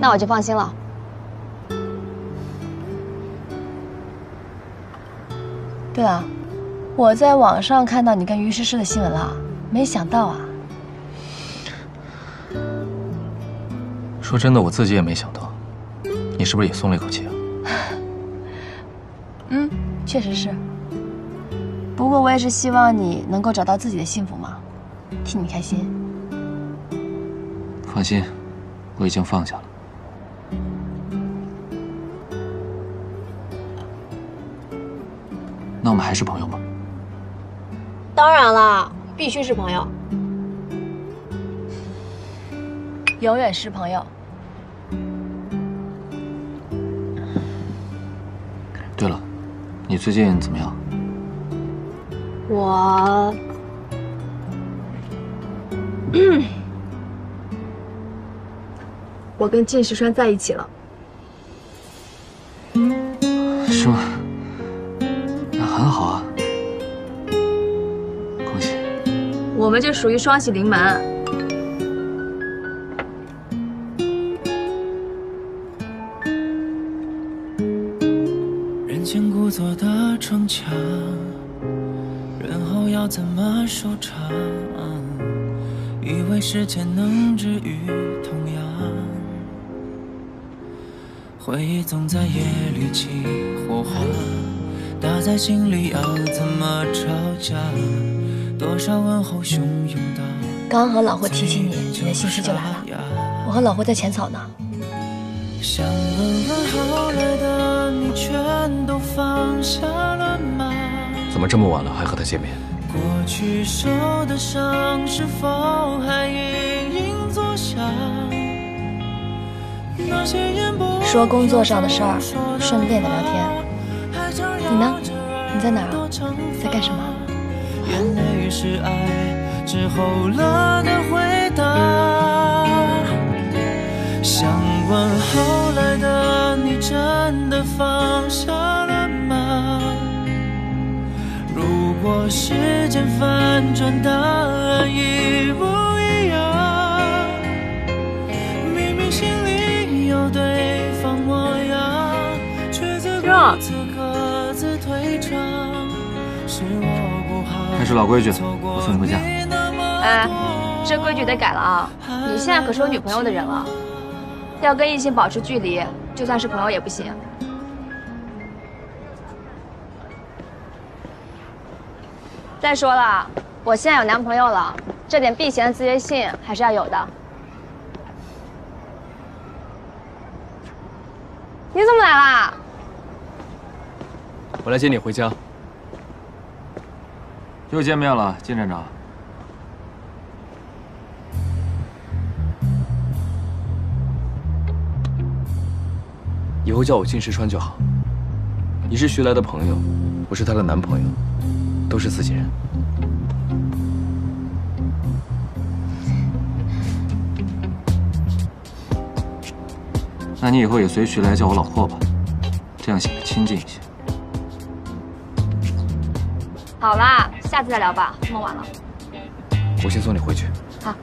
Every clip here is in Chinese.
那我就放心了。对了，我在网上看到你跟于诗诗的新闻了，没想到啊。说真的，我自己也没想到，你是不是也松了一口气啊？嗯，确实是。不过我也是希望你能够找到自己的幸福嘛，替你开心。放心，我已经放下了。那我们还是朋友吗？当然了，必须是朋友，永远是朋友。对了，你最近怎么样？我，我跟靳石川在一起了。们就属于双喜临门。人间故作的逞强，人后要怎么收场？以为时间能治愈痛痒，回忆总在夜里起火花，打在心里要怎么招架？多少问候汹涌的。刚和老霍提起你，你的信息就来了。我和老霍在浅草呢。想问问后来的你全都放下了吗？怎么这么晚了还和他见面？过去受的伤是否还隐隐作响？那些言不说工作上的事儿，顺便的聊天。你呢？你在哪儿？在干什么？是爱之后了的回答。想问后来的你真的放下了吗？如果时间反转，答案一不一样？明明心里有对方模样，却自顾自各自退场。是是老规矩，我送你回家。哎，这规矩得改了啊！你现在可是我女朋友的人了。要跟异性保持距离，就算是朋友也不行。再说了，我现在有男朋友了，这点避嫌的自觉性还是要有的。你怎么来啦？我来接你回家。又见面了，金站长。以后叫我金石川就好。你是徐来的朋友，我是她的男朋友，都是自己人。那你以后也随徐来叫我老霍吧，这样显得亲近一些。好啦，下次再聊吧，这么晚了。我先送你回去。好。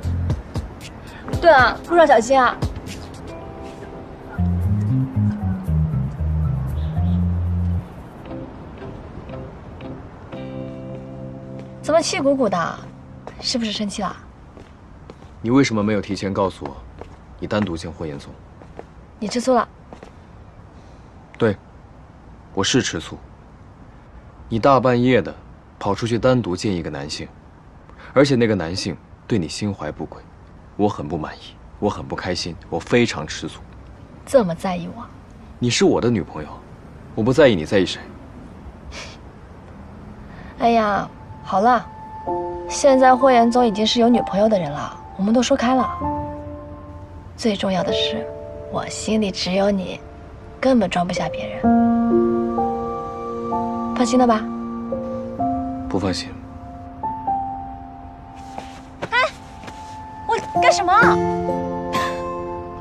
对了，路上小心啊。怎么气鼓鼓的？是不是生气了？你为什么没有提前告诉我，你单独见霍延宗？你吃醋了？对，我是吃醋。你大半夜的跑出去单独见一个男性，而且那个男性对你心怀不轨，我很不满意，我很不开心，我非常吃醋。这么在意我？你是我的女朋友，我不在意你在意谁？哎呀！好了，现在霍元宗已经是有女朋友的人了，我们都说开了。最重要的是，我心里只有你，根本装不下别人。放心了吧？不放心。哎，我干什么？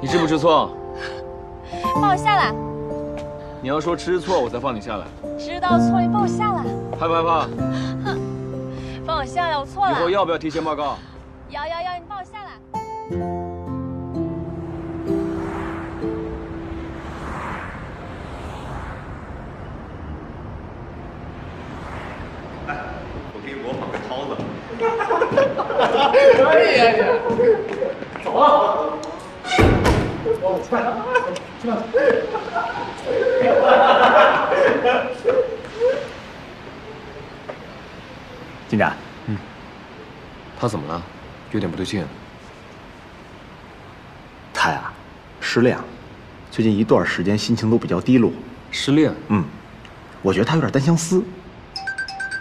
你知不知错？放我下来。你要说知错，我才放你下来。知道错，你放我下来。害不害怕？放我下来，我错了。以后要不要提前报告？要要要，你放我下来。我个涛子，可以啊你，走啊！我操！进展，嗯，他怎么了？有点不对劲。他呀，失恋了，最近一段时间心情都比较低落。失恋？嗯，我觉得他有点单相思。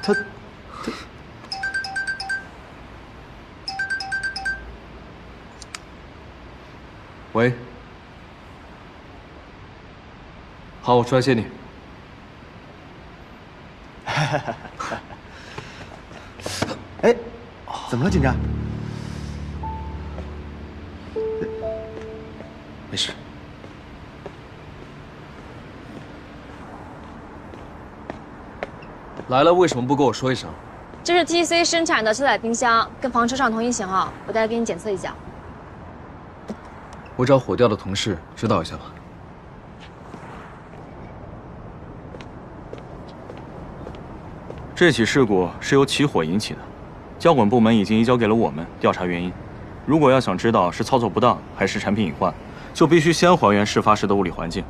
他。喂。好，我出来接你。哎，怎么了，警察？没事。来了，为什么不跟我说一声？这是 TC 生产的车载冰箱，跟房车上同一型号，我待会给你检测一下。我找火调的同事指导一下吧。这起事故是由起火引起的，交管部门已经移交给了我们调查原因。如果要想知道是操作不当还是产品隐患，就必须先还原事发时的物理环境。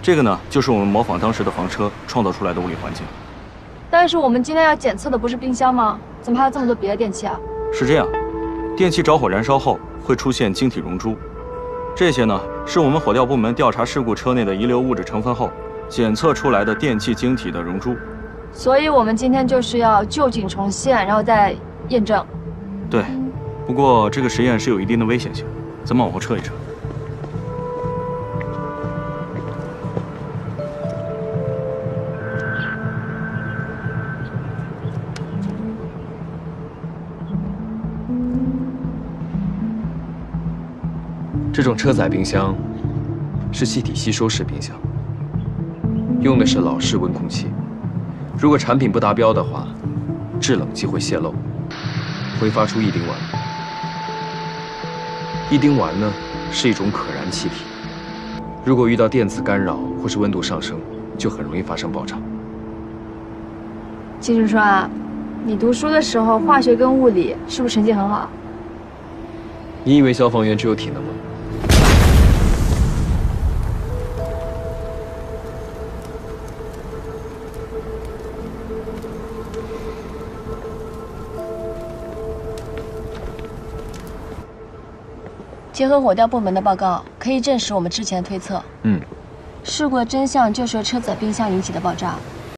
这个呢，就是我们模仿当时的房车创造出来的物理环境。但是我们今天要检测的不是冰箱吗？怎么还有这么多别的电器啊？是这样，电器着火燃烧后会出现晶体熔珠，这些呢是我们火调部门调查事故车内的遗留物质成分后检测出来的电气晶体的熔珠。所以我们今天就是要旧景重现，然后再验证。对，不过这个实验是有一定的危险性，咱们往后撤一撤。这种车载冰箱是气体吸收式冰箱，用的是老式温控器。如果产品不达标的话，制冷剂会泄漏，挥发出一丁烷。一丁烷呢是一种可燃气体，如果遇到电磁干扰或是温度上升，就很容易发生爆炸。金志川，你读书的时候化学跟物理是不是成绩很好？你以为消防员只有体能吗？结合火调部门的报告，可以证实我们之前的推测。嗯，事故的真相就是由车载冰箱引起的爆炸。